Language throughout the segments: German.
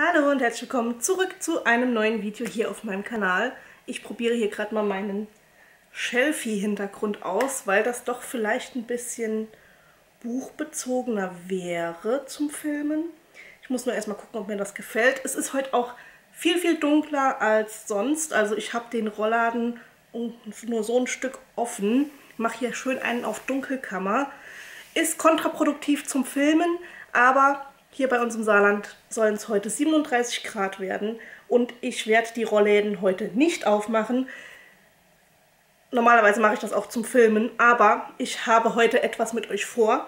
Hallo und herzlich willkommen zurück zu einem neuen Video hier auf meinem Kanal. Ich probiere hier gerade mal meinen Shelfie-Hintergrund aus, weil das doch vielleicht ein bisschen buchbezogener wäre zum Filmen. Ich muss nur erstmal gucken, ob mir das gefällt. Es ist heute auch viel, viel dunkler als sonst. Also ich habe den Rollladen nur so ein Stück offen. Mache hier schön einen auf Dunkelkammer. Ist kontraproduktiv zum Filmen, aber hier bei uns im Saarland sollen es heute 37 Grad werden und ich werde die Rollläden heute nicht aufmachen. Normalerweise mache ich das auch zum Filmen, aber ich habe heute etwas mit euch vor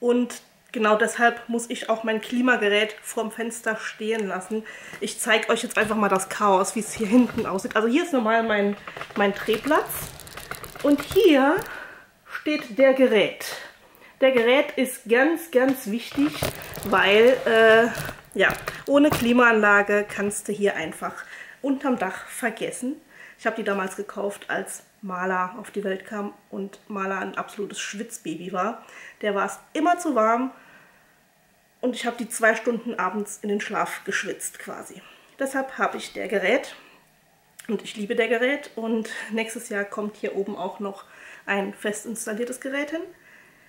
und genau deshalb muss ich auch mein Klimagerät vorm Fenster stehen lassen. Ich zeige euch jetzt einfach mal das Chaos, wie es hier hinten aussieht. Also hier ist normal mein, mein Drehplatz und hier steht der Gerät. Der Gerät ist ganz, ganz wichtig, weil äh, ja, ohne Klimaanlage kannst du hier einfach unterm Dach vergessen. Ich habe die damals gekauft, als Maler auf die Welt kam und Maler ein absolutes Schwitzbaby war. Der war es immer zu warm und ich habe die zwei Stunden abends in den Schlaf geschwitzt quasi. Deshalb habe ich der Gerät und ich liebe der Gerät und nächstes Jahr kommt hier oben auch noch ein fest installiertes Gerät hin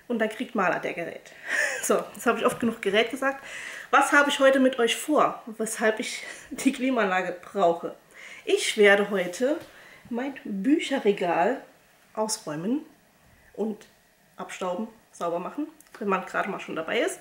und dann kriegt Maler der Gerät. So, jetzt habe ich oft genug Gerät gesagt. Was habe ich heute mit euch vor, weshalb ich die Klimaanlage brauche? Ich werde heute mein Bücherregal ausräumen und abstauben, sauber machen, wenn man gerade mal schon dabei ist.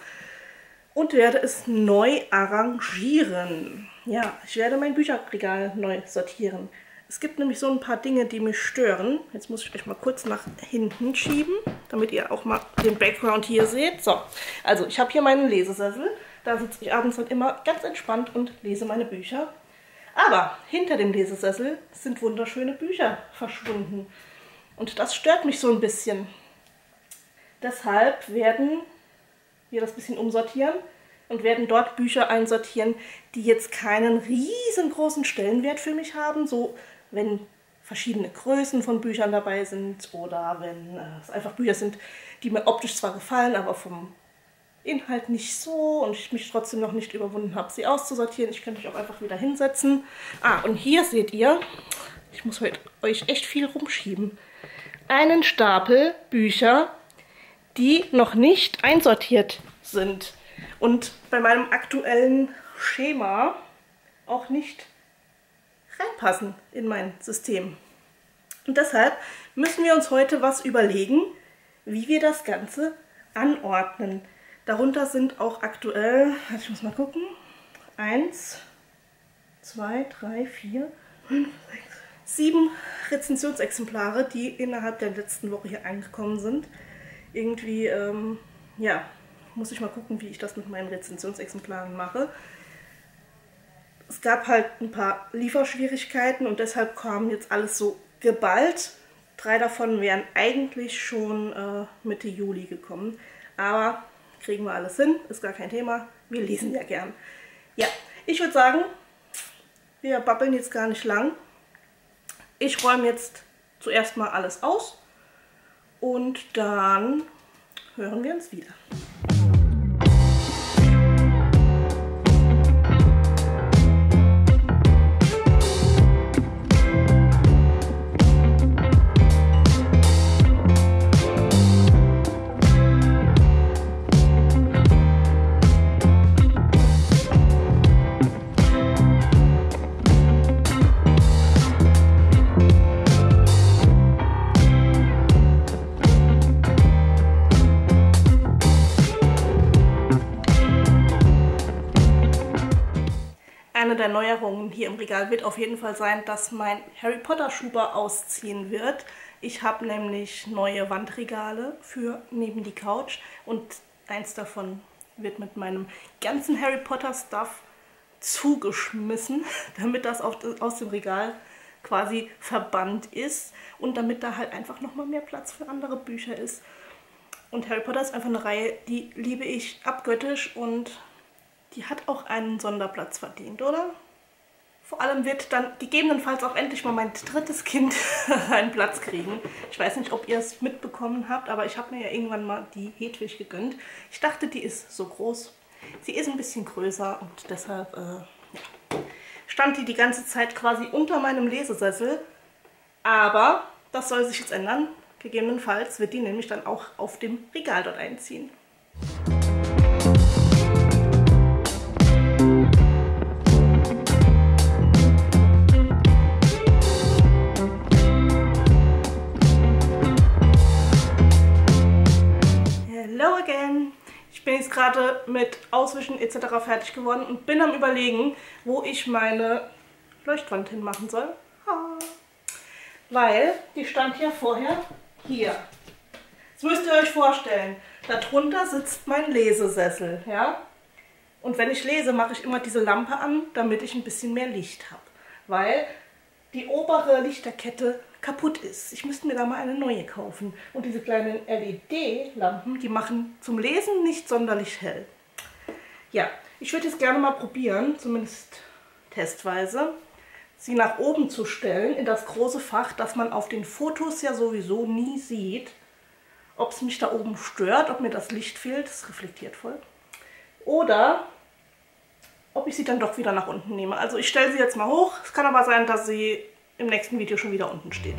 Und werde es neu arrangieren. Ja, ich werde mein Bücherregal neu sortieren. Es gibt nämlich so ein paar Dinge, die mich stören. Jetzt muss ich euch mal kurz nach hinten schieben, damit ihr auch mal den Background hier seht. So, also ich habe hier meinen Lesesessel. Da sitze ich abends dann immer ganz entspannt und lese meine Bücher. Aber hinter dem Lesesessel sind wunderschöne Bücher verschwunden. Und das stört mich so ein bisschen. Deshalb werden wir das bisschen umsortieren und werden dort Bücher einsortieren, die jetzt keinen riesengroßen Stellenwert für mich haben, so wenn verschiedene Größen von Büchern dabei sind oder wenn äh, es einfach Bücher sind, die mir optisch zwar gefallen, aber vom Inhalt nicht so und ich mich trotzdem noch nicht überwunden habe, sie auszusortieren. Ich könnte mich auch einfach wieder hinsetzen. Ah, und hier seht ihr, ich muss heute euch echt viel rumschieben, einen Stapel Bücher, die noch nicht einsortiert sind und bei meinem aktuellen Schema auch nicht reinpassen in mein System. Und deshalb müssen wir uns heute was überlegen, wie wir das Ganze anordnen. Darunter sind auch aktuell, ich muss mal gucken, 1, 2, 3, 4, 5, 6, 7 Rezensionsexemplare, die innerhalb der letzten Woche hier angekommen sind. Irgendwie, ähm, ja, muss ich mal gucken, wie ich das mit meinen Rezensionsexemplaren mache es gab halt ein paar Lieferschwierigkeiten und deshalb kam jetzt alles so geballt. Drei davon wären eigentlich schon äh, Mitte Juli gekommen. Aber kriegen wir alles hin, ist gar kein Thema. Wir lesen ja gern. Ja, ich würde sagen, wir babbeln jetzt gar nicht lang. Ich räume jetzt zuerst mal alles aus und dann hören wir uns wieder. Der Neuerungen hier im Regal wird auf jeden Fall sein, dass mein Harry Potter Schuber ausziehen wird. Ich habe nämlich neue Wandregale für neben die Couch und eins davon wird mit meinem ganzen Harry Potter Stuff zugeschmissen, damit das aus dem Regal quasi verbannt ist und damit da halt einfach nochmal mehr Platz für andere Bücher ist. Und Harry Potter ist einfach eine Reihe, die liebe ich abgöttisch und die hat auch einen Sonderplatz verdient, oder? Vor allem wird dann gegebenenfalls auch endlich mal mein drittes Kind einen Platz kriegen. Ich weiß nicht, ob ihr es mitbekommen habt, aber ich habe mir ja irgendwann mal die Hedwig gegönnt. Ich dachte, die ist so groß Sie ist ein bisschen größer und deshalb äh, ja, stand die die ganze Zeit quasi unter meinem Lesesessel. Aber das soll sich jetzt ändern. Gegebenenfalls wird die nämlich dann auch auf dem Regal dort einziehen. Gerade mit Auswischen etc. fertig geworden und bin am überlegen, wo ich meine Leuchtwand hinmachen soll. Ha. Weil die stand ja vorher hier. Jetzt müsst ihr euch vorstellen, darunter sitzt mein Lesesessel, ja? Und wenn ich lese, mache ich immer diese Lampe an, damit ich ein bisschen mehr Licht habe. Weil die obere Lichterkette kaputt ist. Ich müsste mir da mal eine neue kaufen. Und diese kleinen LED-Lampen, die machen zum Lesen nicht sonderlich hell. Ja, ich würde jetzt gerne mal probieren, zumindest testweise, sie nach oben zu stellen in das große Fach, das man auf den Fotos ja sowieso nie sieht. Ob es mich da oben stört, ob mir das Licht fehlt, das reflektiert voll. Oder ob ich sie dann doch wieder nach unten nehme. Also ich stelle sie jetzt mal hoch. Es kann aber sein, dass sie im nächsten Video schon wieder unten steht.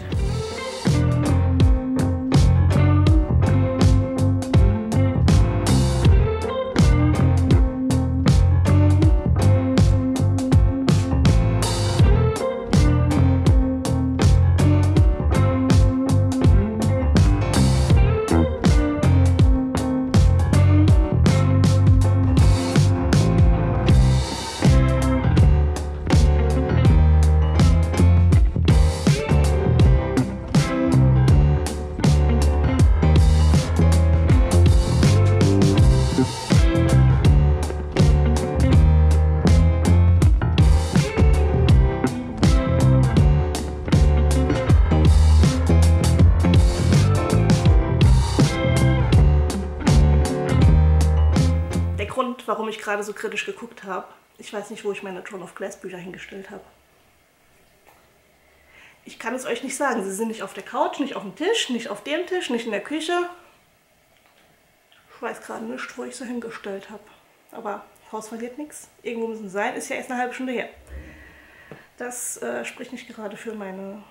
Gerade so kritisch geguckt habe. Ich weiß nicht, wo ich meine Throne of Glass Bücher hingestellt habe. Ich kann es euch nicht sagen. Sie sind nicht auf der Couch, nicht auf dem Tisch, nicht auf dem Tisch, nicht in der Küche. Ich weiß gerade nicht, wo ich sie hingestellt habe. Aber Haus verliert nichts. Irgendwo müssen sie sein. Ist ja erst eine halbe Stunde her. Das äh, spricht nicht gerade für meine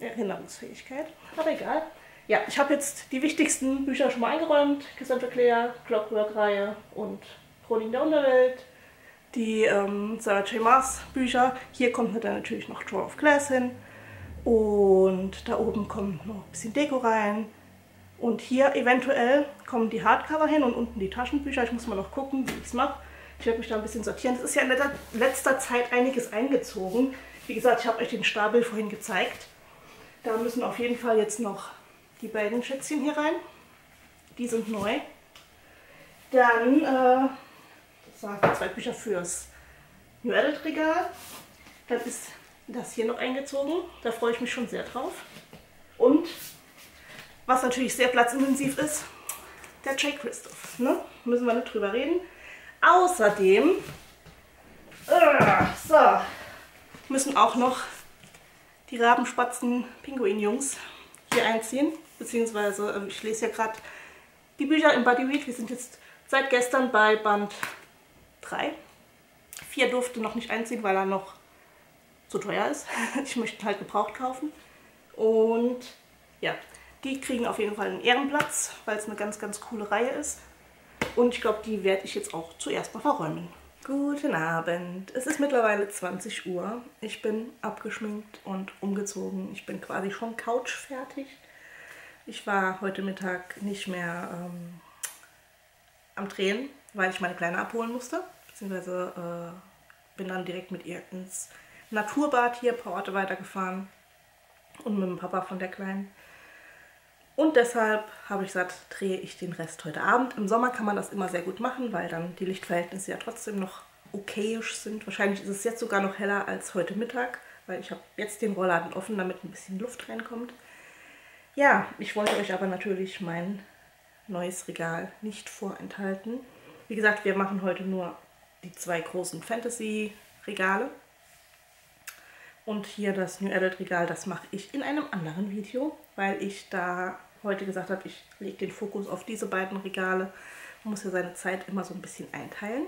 Erinnerungsfähigkeit. Aber egal. Ja, ich habe jetzt die wichtigsten Bücher schon mal eingeräumt. Cassandra Clare, Clockwork-Reihe und Chronik der Unterwelt, die ähm, Sarah J. Maas Bücher. Hier kommt dann natürlich noch Draw of Glass hin. Und da oben kommt noch ein bisschen Deko rein. Und hier eventuell kommen die Hardcover hin und unten die Taschenbücher. Ich muss mal noch gucken, wie ich es mache. Ich werde mich da ein bisschen sortieren. Es ist ja in letzter Zeit einiges eingezogen. Wie gesagt, ich habe euch den Stapel vorhin gezeigt. Da müssen auf jeden Fall jetzt noch die beiden Schätzchen hier rein. Die sind neu. Dann äh, das zwei Bücher fürs New Adult Regal. Dann ist das hier noch eingezogen. Da freue ich mich schon sehr drauf. Und was natürlich sehr platzintensiv ist, der J. Christoph. Ne? Müssen wir nicht drüber reden. Außerdem äh, so, müssen auch noch die Rabenspatzen Pinguin-Jungs hier einziehen. Beziehungsweise, äh, ich lese ja gerade die Bücher im Buddy Read. Wir sind jetzt seit gestern bei Band drei. Vier durfte noch nicht einziehen, weil er noch zu teuer ist. Ich möchte halt gebraucht kaufen. Und ja, die kriegen auf jeden Fall einen Ehrenplatz, weil es eine ganz, ganz coole Reihe ist. Und ich glaube, die werde ich jetzt auch zuerst mal verräumen. Guten Abend. Es ist mittlerweile 20 Uhr. Ich bin abgeschminkt und umgezogen. Ich bin quasi schon couchfertig. Ich war heute Mittag nicht mehr ähm, am Drehen, weil ich meine Kleine abholen musste beziehungsweise äh, bin dann direkt mit ihr ins Naturbad hier ein paar Orte weitergefahren und mit dem Papa von der Kleinen. Und deshalb habe ich gesagt, drehe ich den Rest heute Abend. Im Sommer kann man das immer sehr gut machen, weil dann die Lichtverhältnisse ja trotzdem noch okayisch sind. Wahrscheinlich ist es jetzt sogar noch heller als heute Mittag, weil ich habe jetzt den Rollladen offen, damit ein bisschen Luft reinkommt. Ja, ich wollte euch aber natürlich mein neues Regal nicht vorenthalten. Wie gesagt, wir machen heute nur die zwei großen Fantasy-Regale. Und hier das New Adult Regal, das mache ich in einem anderen Video, weil ich da heute gesagt habe, ich lege den Fokus auf diese beiden Regale Man muss ja seine Zeit immer so ein bisschen einteilen.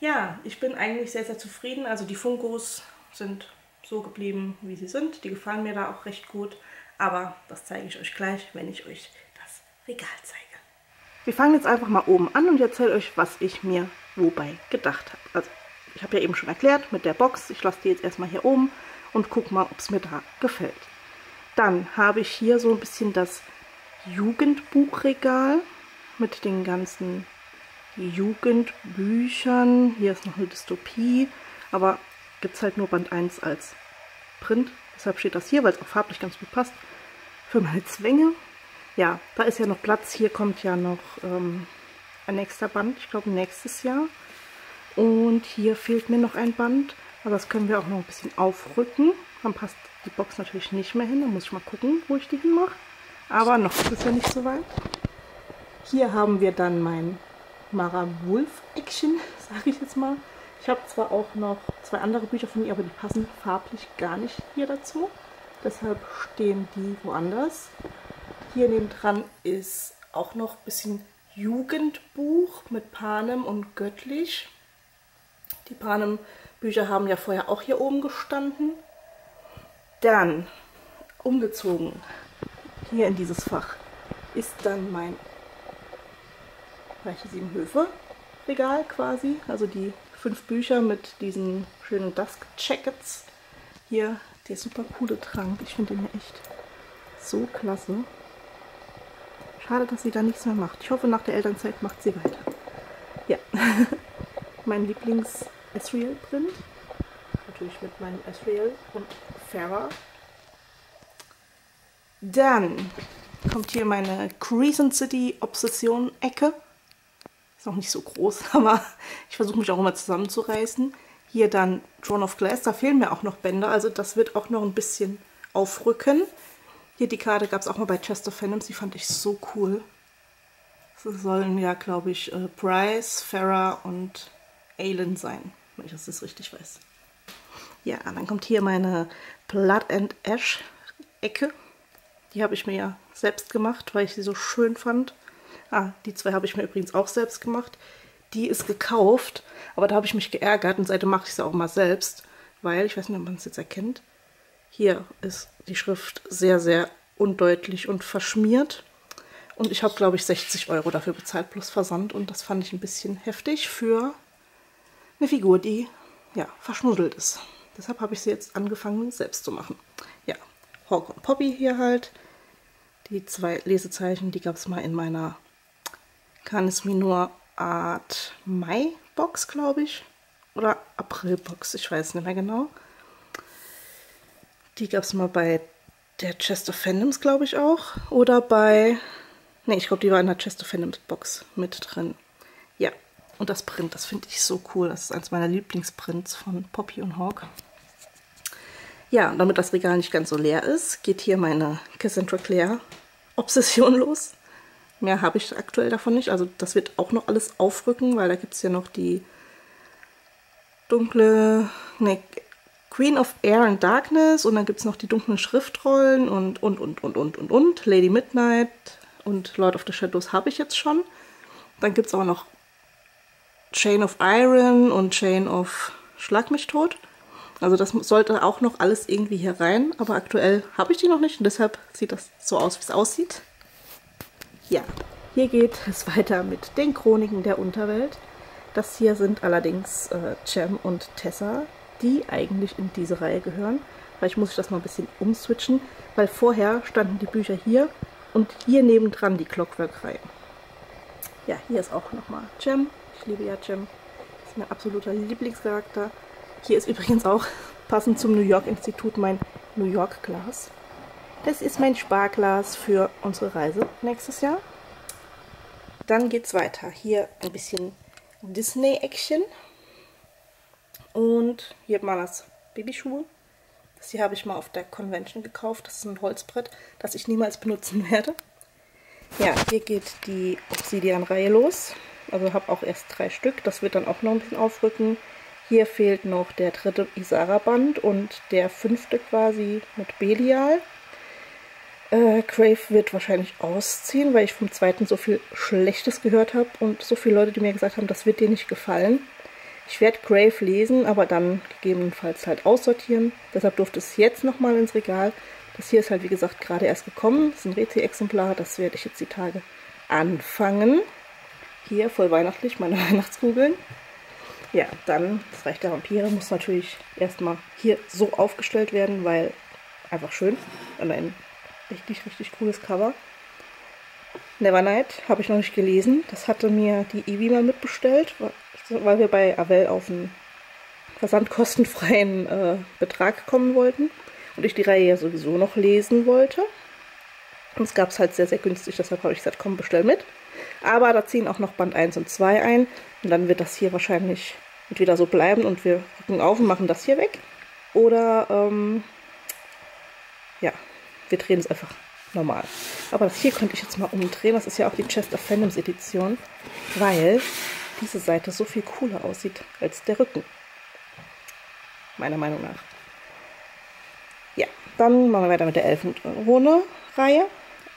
Ja, ich bin eigentlich sehr, sehr zufrieden. Also die Funkos sind so geblieben, wie sie sind. Die gefallen mir da auch recht gut. Aber das zeige ich euch gleich, wenn ich euch das Regal zeige. Wir fangen jetzt einfach mal oben an und erzähle euch, was ich mir wobei gedacht habe. Also ich habe ja eben schon erklärt mit der Box. Ich lasse die jetzt erstmal hier oben und gucke mal, ob es mir da gefällt. Dann habe ich hier so ein bisschen das Jugendbuchregal mit den ganzen Jugendbüchern. Hier ist noch eine Dystopie, aber gibt es halt nur Band 1 als Print. Deshalb steht das hier, weil es auch farblich ganz gut passt. Für meine Zwänge. Ja, da ist ja noch Platz. Hier kommt ja noch ähm, ein nächster Band, ich glaube nächstes Jahr. Und hier fehlt mir noch ein Band, aber das können wir auch noch ein bisschen aufrücken. Dann passt die Box natürlich nicht mehr hin, dann muss ich mal gucken, wo ich die hinmache. Aber noch ist es ja nicht so weit. Hier haben wir dann mein Mara Wolf Action, sage ich jetzt mal. Ich habe zwar auch noch zwei andere Bücher von ihr, aber die passen farblich gar nicht hier dazu. Deshalb stehen die woanders. Hier nebendran ist auch noch ein bisschen Jugendbuch mit Panem und Göttlich. Die Panem-Bücher haben ja vorher auch hier oben gestanden. Dann umgezogen hier in dieses Fach ist dann mein Reiche Sieben Höfe Regal quasi. Also die fünf Bücher mit diesen schönen Dusk Jackets. Hier der super coole Trank. Ich finde den ja echt so klasse. Schade, dass sie da nichts mehr macht. Ich hoffe, nach der Elternzeit macht sie weiter. Ja, mein Lieblings Esriel Print. Natürlich mit meinem Esriel und Farah. Dann kommt hier meine Crescent City Obsession Ecke. Ist noch nicht so groß, aber ich versuche mich auch immer zusammenzureißen. Hier dann Throne of Glass, da fehlen mir auch noch Bänder, also das wird auch noch ein bisschen aufrücken. Hier die Karte gab es auch mal bei Chester Phantoms, die fand ich so cool. Das sollen ja, glaube ich, äh, Bryce, Farah und Aelin sein wenn ich das richtig weiß. Ja, dann kommt hier meine Blood and Ash Ecke. Die habe ich mir ja selbst gemacht, weil ich sie so schön fand. Ah, die zwei habe ich mir übrigens auch selbst gemacht. Die ist gekauft, aber da habe ich mich geärgert und seitdem mache ich sie auch mal selbst, weil, ich weiß nicht, ob man es jetzt erkennt, hier ist die Schrift sehr, sehr undeutlich und verschmiert. Und ich habe, glaube ich, 60 Euro dafür bezahlt plus Versand und das fand ich ein bisschen heftig für eine Figur, die ja verschmuddelt ist. Deshalb habe ich sie jetzt angefangen selbst zu machen. Ja, Hawk und Poppy hier halt. Die zwei Lesezeichen, die gab es mal in meiner Canis Minor Art Mai Box, glaube ich. Oder April Box, ich weiß nicht mehr genau. Die gab es mal bei der Chest of Fandoms, glaube ich auch. Oder bei... Ne, ich glaube, die war in der Chest of Fandoms Box mit drin. Ja, und das Print, das finde ich so cool. Das ist eines meiner Lieblingsprints von Poppy und Hawk. Ja, damit das Regal nicht ganz so leer ist, geht hier meine Cassandra Clare Obsession los. Mehr habe ich aktuell davon nicht. Also das wird auch noch alles aufrücken, weil da gibt es ja noch die dunkle, ne, Queen of Air and Darkness und dann gibt es noch die dunklen Schriftrollen und, und, und, und, und, und, und. Lady Midnight und Lord of the Shadows habe ich jetzt schon. Dann gibt es aber noch Chain of Iron und Chain of Schlag mich tot. Also das sollte auch noch alles irgendwie hier rein, aber aktuell habe ich die noch nicht und deshalb sieht das so aus, wie es aussieht. Ja, hier geht es weiter mit den Chroniken der Unterwelt. Das hier sind allerdings äh, Cem und Tessa, die eigentlich in diese Reihe gehören. Vielleicht muss ich das mal ein bisschen umswitchen, weil vorher standen die Bücher hier und hier nebendran die Clockwork-Reihe. Ja, hier ist auch nochmal Cem ich liebe ja. Das ist mein absoluter Lieblingscharakter. Hier ist übrigens auch passend zum New York Institut mein New York Glas. Das ist mein Sparglas für unsere Reise nächstes Jahr. Dann geht es weiter. Hier ein bisschen Disney-Action. Und hier hat man das Babyschuhe. Das hier habe ich mal auf der Convention gekauft. Das ist ein Holzbrett, das ich niemals benutzen werde. Ja, hier geht die Obsidian-Reihe los. Also habe auch erst drei Stück. Das wird dann auch noch ein bisschen aufrücken. Hier fehlt noch der dritte Isara-Band und der fünfte quasi mit Belial. Äh, Crave wird wahrscheinlich ausziehen, weil ich vom zweiten so viel Schlechtes gehört habe und so viele Leute, die mir gesagt haben, das wird dir nicht gefallen. Ich werde Grave lesen, aber dann gegebenenfalls halt aussortieren. Deshalb durfte es jetzt nochmal ins Regal. Das hier ist halt wie gesagt gerade erst gekommen. Das ist ein Rezi-Exemplar. Das werde ich jetzt die Tage anfangen. Hier voll weihnachtlich, meine Weihnachtskugeln. Ja, dann das Reich der Vampire muss natürlich erstmal hier so aufgestellt werden, weil einfach schön. Und ein richtig, richtig cooles Cover. Nevernight habe ich noch nicht gelesen. Das hatte mir die Evi mal mitbestellt, weil wir bei Avel auf einen versandkostenfreien äh, Betrag kommen wollten. Und ich die Reihe ja sowieso noch lesen wollte. Und es gab es halt sehr, sehr günstig, deshalb habe ich gesagt, komm, bestell mit. Aber da ziehen auch noch Band 1 und 2 ein. Und dann wird das hier wahrscheinlich entweder so bleiben und wir rücken auf und machen das hier weg. Oder, ähm, ja, wir drehen es einfach normal. Aber das hier könnte ich jetzt mal umdrehen. Das ist ja auch die Chest of Fandoms Edition, weil diese Seite so viel cooler aussieht als der Rücken. Meiner Meinung nach. Ja, dann machen wir weiter mit der Elfenkrone-Reihe.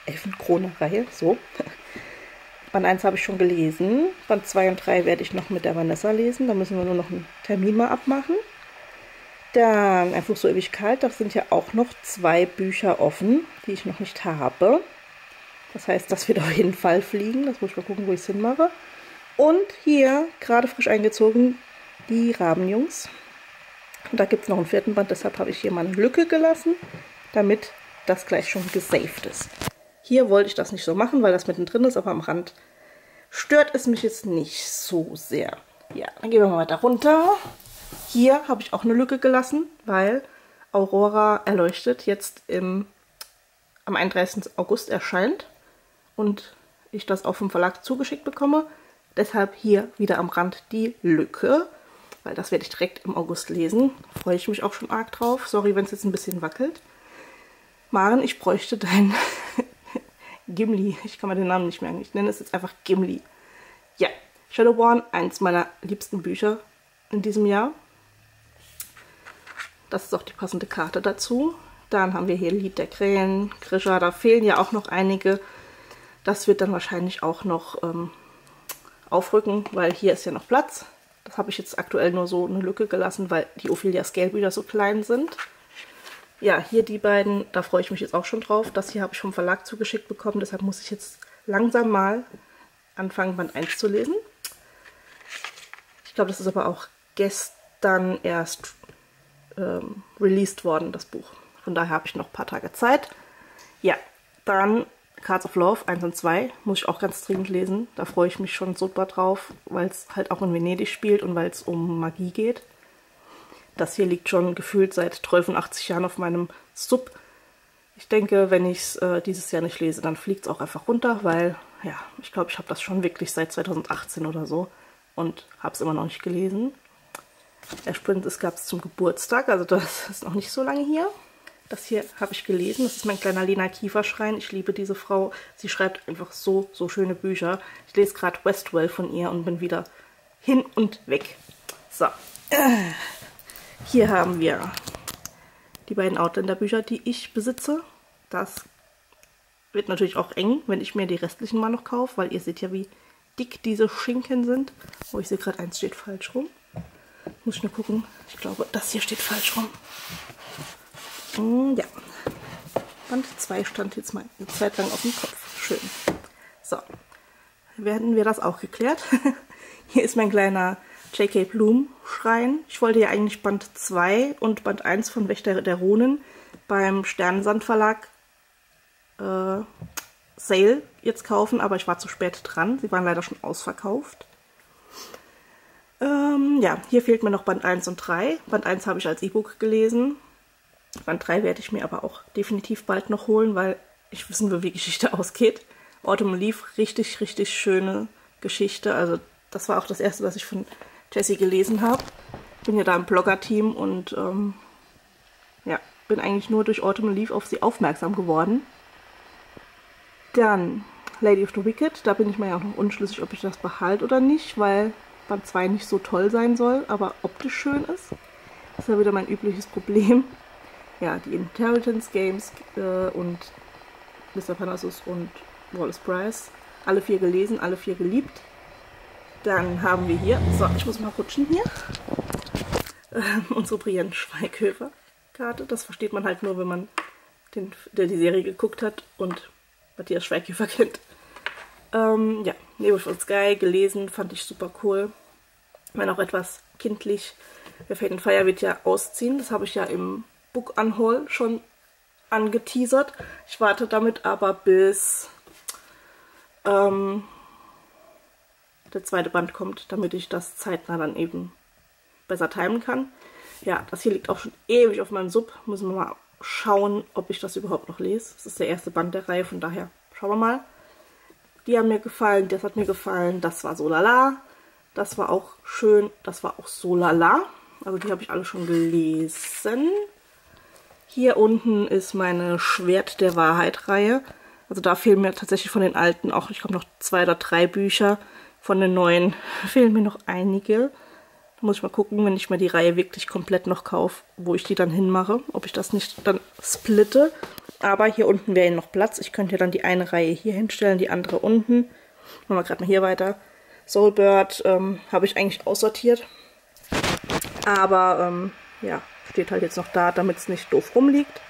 Elfenkrone-Reihe, so. Band 1 habe ich schon gelesen. Band 2 und 3 werde ich noch mit der Vanessa lesen. Da müssen wir nur noch einen Termin mal abmachen. Dann einfach so ewig kalt. Da sind ja auch noch zwei Bücher offen, die ich noch nicht habe. Das heißt, das wird auf jeden Fall fliegen. Das muss ich mal gucken, wo ich es hinmache. Und hier, gerade frisch eingezogen, die Rabenjungs. Und da gibt es noch einen vierten Band, deshalb habe ich hier mal eine Lücke gelassen, damit das gleich schon gesaved ist. Hier wollte ich das nicht so machen, weil das mittendrin ist, aber am Rand stört es mich jetzt nicht so sehr. Ja, dann gehen wir mal weiter runter. Hier habe ich auch eine Lücke gelassen, weil Aurora erleuchtet jetzt im, am 31. August erscheint und ich das auch vom Verlag zugeschickt bekomme. Deshalb hier wieder am Rand die Lücke, weil das werde ich direkt im August lesen. Freue ich mich auch schon arg drauf. Sorry, wenn es jetzt ein bisschen wackelt. Maren, ich bräuchte dein Gimli. Ich kann mir den Namen nicht merken. Ich nenne es jetzt einfach Gimli. Ja, Shadowborn, eins meiner liebsten Bücher in diesem Jahr. Das ist auch die passende Karte dazu. Dann haben wir hier Lied der Krähen, Grisha, da fehlen ja auch noch einige. Das wird dann wahrscheinlich auch noch ähm, aufrücken, weil hier ist ja noch Platz. Das habe ich jetzt aktuell nur so eine Lücke gelassen, weil die Ophelia Scale Bücher so klein sind. Ja, hier die beiden, da freue ich mich jetzt auch schon drauf. Das hier habe ich vom Verlag zugeschickt bekommen, deshalb muss ich jetzt langsam mal anfangen, Band 1 zu lesen. Ich glaube, das ist aber auch gestern erst ähm, released worden, das Buch. Von daher habe ich noch ein paar Tage Zeit. Ja, dann Cards of Love 1 und 2 muss ich auch ganz dringend lesen. Da freue ich mich schon super drauf, weil es halt auch in Venedig spielt und weil es um Magie geht. Das hier liegt schon gefühlt seit 1280 Jahren auf meinem Sub. Ich denke, wenn ich es äh, dieses Jahr nicht lese, dann fliegt es auch einfach runter, weil, ja, ich glaube, ich habe das schon wirklich seit 2018 oder so und habe es immer noch nicht gelesen. Der Sprint gab es zum Geburtstag, also das ist noch nicht so lange hier. Das hier habe ich gelesen, das ist mein kleiner Lena Kieferschrein. Ich liebe diese Frau, sie schreibt einfach so, so schöne Bücher. Ich lese gerade Westwell von ihr und bin wieder hin und weg. So, hier haben wir die beiden Outlander-Bücher, die ich besitze. Das wird natürlich auch eng, wenn ich mir die restlichen mal noch kaufe, weil ihr seht ja, wie dick diese Schinken sind. Oh, ich sehe gerade, eins steht falsch rum. Muss ich nur gucken. Ich glaube, das hier steht falsch rum. Mm, ja. Band 2 stand jetzt mal eine Zeit lang auf dem Kopf. Schön. So. Werden wir das auch geklärt. hier ist mein kleiner J.K. Bloom Schrein. Ich wollte ja eigentlich Band 2 und Band 1 von Wächter der Runen beim Sternensand Verlag äh, Sale jetzt kaufen, aber ich war zu spät dran. Sie waren leider schon ausverkauft. Ähm, ja, hier fehlt mir noch Band 1 und 3. Band 1 habe ich als E-Book gelesen. Band 3 werde ich mir aber auch definitiv bald noch holen, weil ich wissen will, wie Geschichte ausgeht. Autumn Leaf, richtig, richtig schöne Geschichte. Also das war auch das erste, was ich von Jessie gelesen habe. Bin ja da im Blogger-Team und ähm, ja, bin eigentlich nur durch Autumn Leaf auf sie aufmerksam geworden. Dann Lady of the Wicked, da bin ich mir ja auch noch unschlüssig, ob ich das behalte oder nicht, weil Band 2 nicht so toll sein soll, aber optisch schön ist. Das ist ja wieder mein übliches Problem. Ja, die Inheritance Games äh, und Mr. Parnassus und Wallace Price. Alle vier gelesen, alle vier geliebt. Dann haben wir hier, so, ich muss mal rutschen hier, ähm, unsere Brienne Schweighöfer-Karte. Das versteht man halt nur, wenn man den, der die Serie geguckt hat und Matthias Schweighöfer kennt. Ähm, ja, Nebel von Sky gelesen, fand ich super cool. Wenn auch etwas kindlich. Der Fade Fire wird ja ausziehen. Das habe ich ja im Book Unhaul schon angeteasert. Ich warte damit aber bis ähm, der zweite Band kommt, damit ich das zeitnah dann eben besser timen kann. Ja, das hier liegt auch schon ewig auf meinem Sub. Müssen wir mal schauen, ob ich das überhaupt noch lese. Das ist der erste Band der Reihe, von daher schauen wir mal. Die haben mir gefallen, das hat mir gefallen, das war so lala. Das war auch schön, das war auch so lala. Also die habe ich alle schon gelesen. Hier unten ist meine Schwert der Wahrheit Reihe. Also da fehlen mir tatsächlich von den alten auch, ich glaube noch zwei oder drei Bücher. Von den neuen fehlen mir noch einige. Da muss ich mal gucken, wenn ich mir die Reihe wirklich komplett noch kaufe, wo ich die dann hinmache. Ob ich das nicht dann splitte. Aber hier unten wäre noch Platz. Ich könnte dann die eine Reihe hier hinstellen, die andere unten. Machen wir gerade mal hier weiter. Soulbird ähm, habe ich eigentlich aussortiert. Aber ähm, ja, steht halt jetzt noch da, damit es nicht doof rumliegt.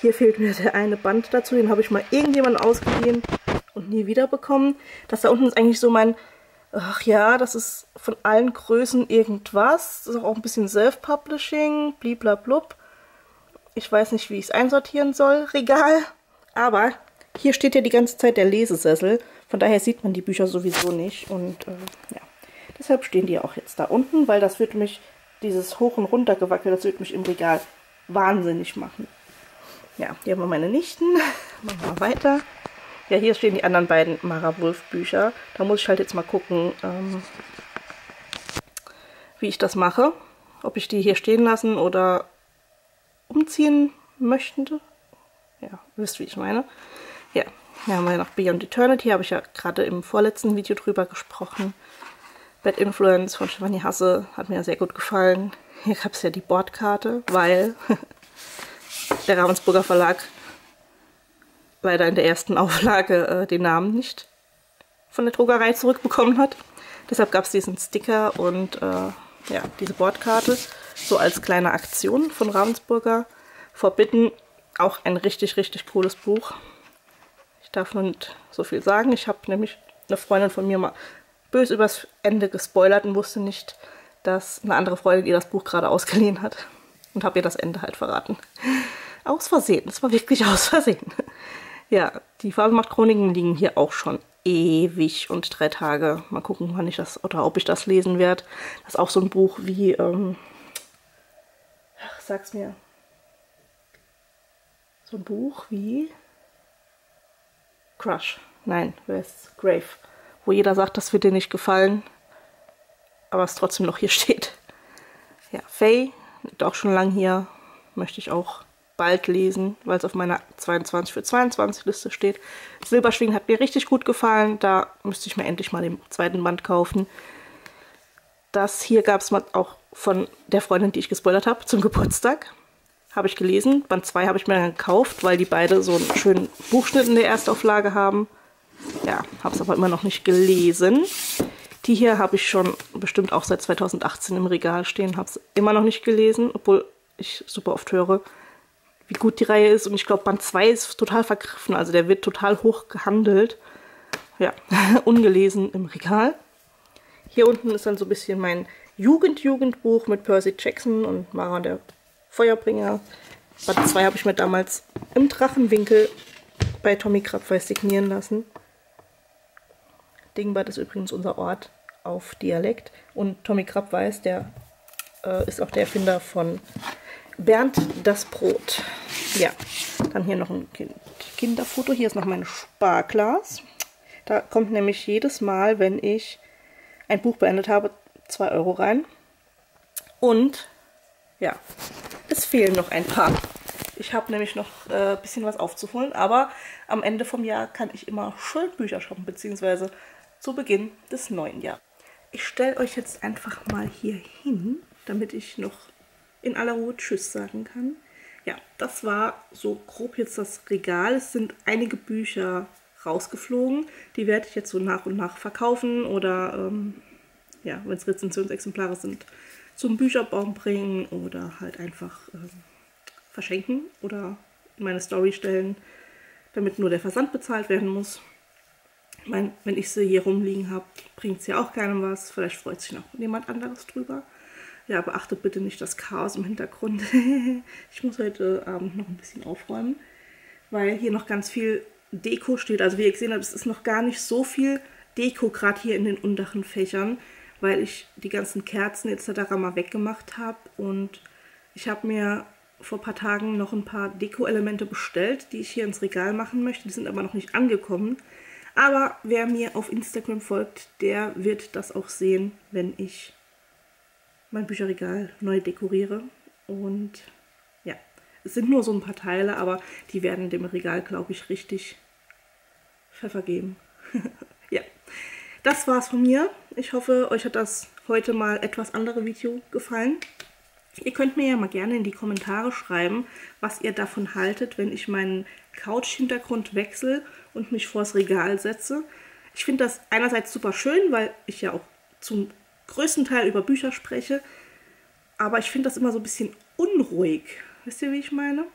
Hier fehlt mir der eine Band dazu. Den habe ich mal irgendjemandem ausgeliehen und nie wiederbekommen. Das da unten ist eigentlich so mein, ach ja, das ist von allen Größen irgendwas. Das ist auch ein bisschen Self-Publishing, bliblablub. Ich weiß nicht, wie ich es einsortieren soll, Regal. Aber hier steht ja die ganze Zeit der Lesesessel. Von daher sieht man die Bücher sowieso nicht. Und äh, ja, deshalb stehen die auch jetzt da unten, weil das wird mich, dieses Hoch- und Runtergewackel, das wird mich im Regal wahnsinnig machen. Ja, hier haben wir meine Nichten. Machen wir weiter. Ja, hier stehen die anderen beiden Mara Wolf Bücher. Da muss ich halt jetzt mal gucken, ähm, wie ich das mache. Ob ich die hier stehen lassen oder umziehen möchte. Ja, wisst, wie ich meine. Ja, hier haben wir noch Beyond Eternity. Habe ich ja gerade im vorletzten Video drüber gesprochen. Bad Influence von Stefanie Hasse hat mir sehr gut gefallen. Hier gab es ja die Bordkarte, weil der Ravensburger Verlag leider in der ersten Auflage äh, den Namen nicht von der Druckerei zurückbekommen hat. Deshalb gab es diesen Sticker und äh, ja, diese Bordkarte so als kleine Aktion von Ravensburger. Forbidden, auch ein richtig, richtig cooles Buch. Ich darf nur nicht so viel sagen. Ich habe nämlich eine Freundin von mir mal böse übers Ende gespoilert und wusste nicht, dass eine andere Freundin ihr das Buch gerade ausgeliehen hat. Und habe ihr das Ende halt verraten. Aus Versehen. Es war wirklich aus Versehen. Ja, die Fabelmacht-Chroniken liegen hier auch schon ewig und drei Tage. Mal gucken, wann ich das oder ob ich das lesen werde. Das ist auch so ein Buch wie, ähm, ach, sag's mir. So ein Buch wie Crush. Nein, wer ist Grave? Wo jeder sagt, das wird dir nicht gefallen, aber es trotzdem noch hier steht. Ja, Faye, liegt auch schon lang hier. Möchte ich auch bald lesen, weil es auf meiner 22 für 22 Liste steht. Silberschwingen hat mir richtig gut gefallen. Da müsste ich mir endlich mal den zweiten Band kaufen. Das hier gab es mal auch von der Freundin, die ich gespoilert habe, zum Geburtstag. Habe ich gelesen. Band 2 habe ich mir dann gekauft, weil die beide so einen schönen Buchschnitt in der Erstauflage haben. Ja, habe es aber immer noch nicht gelesen. Die hier habe ich schon bestimmt auch seit 2018 im Regal stehen. Habe es immer noch nicht gelesen, obwohl ich super oft höre, wie gut die Reihe ist. Und ich glaube, Band 2 ist total vergriffen. Also der wird total hoch gehandelt. Ja, ungelesen im Regal. Hier unten ist dann so ein bisschen mein Jugend-Jugendbuch mit Percy Jackson und Mara der Feuerbringer. Band 2 habe ich mir damals im Drachenwinkel bei Tommy Krabweis signieren lassen. Dingbad ist übrigens unser Ort auf Dialekt. Und Tommy Krabweis, der äh, ist auch der Erfinder von Bernd das Brot. Ja, dann hier noch ein kind Kinderfoto. Hier ist noch mein Sparglas. Da kommt nämlich jedes Mal, wenn ich ein Buch beendet habe, 2 Euro rein. Und ja, es fehlen noch ein paar. Ich habe nämlich noch ein äh, bisschen was aufzuholen, aber am Ende vom Jahr kann ich immer schön Bücher shoppen, beziehungsweise zu Beginn des neuen Jahres. Ich stelle euch jetzt einfach mal hier hin, damit ich noch in aller Ruhe Tschüss sagen kann. ja, das war so grob jetzt das Regal. Es sind einige Bücher rausgeflogen. Die werde ich jetzt so nach und nach verkaufen oder, ähm, ja, wenn es Rezensionsexemplare sind, zum Bücherbaum bringen oder halt einfach ähm, verschenken oder in meine Story stellen, damit nur der Versand bezahlt werden muss. Ich meine, wenn ich sie hier rumliegen habe, bringt sie auch keinem was. Vielleicht freut sich noch jemand anderes drüber. Ja, beachtet bitte nicht das Chaos im Hintergrund. ich muss heute Abend noch ein bisschen aufräumen, weil hier noch ganz viel Deko steht. Also wie ihr gesehen habt, es ist noch gar nicht so viel Deko, gerade hier in den unteren Fächern, weil ich die ganzen Kerzen etc. mal weggemacht habe. Und ich habe mir vor ein paar Tagen noch ein paar Deko-Elemente bestellt, die ich hier ins Regal machen möchte. Die sind aber noch nicht angekommen. Aber wer mir auf Instagram folgt, der wird das auch sehen, wenn ich mein Bücherregal neu dekoriere. Und ja, es sind nur so ein paar Teile, aber die werden dem Regal, glaube ich, richtig Pfeffer geben. ja, das war's von mir. Ich hoffe, euch hat das heute mal etwas andere Video gefallen. Ihr könnt mir ja mal gerne in die Kommentare schreiben, was ihr davon haltet, wenn ich meinen Couch-Hintergrund wechsle und mich vors Regal setze. Ich finde das einerseits super schön, weil ich ja auch zum größten Teil über Bücher spreche, aber ich finde das immer so ein bisschen unruhig. Wisst ihr, wie ich meine?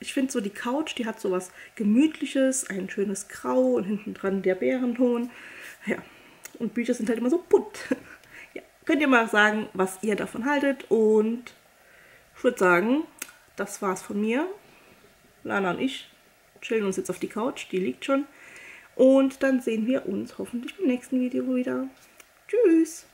Ich finde so die Couch, die hat so was Gemütliches, ein schönes Grau und hinten dran der Bärenton. Ja, und Bücher sind halt immer so bunt. ja, könnt ihr mal sagen, was ihr davon haltet und ich würde sagen, das war's von mir. Lana und ich chillen uns jetzt auf die Couch, die liegt schon. Und dann sehen wir uns hoffentlich im nächsten Video wieder. Tschüss!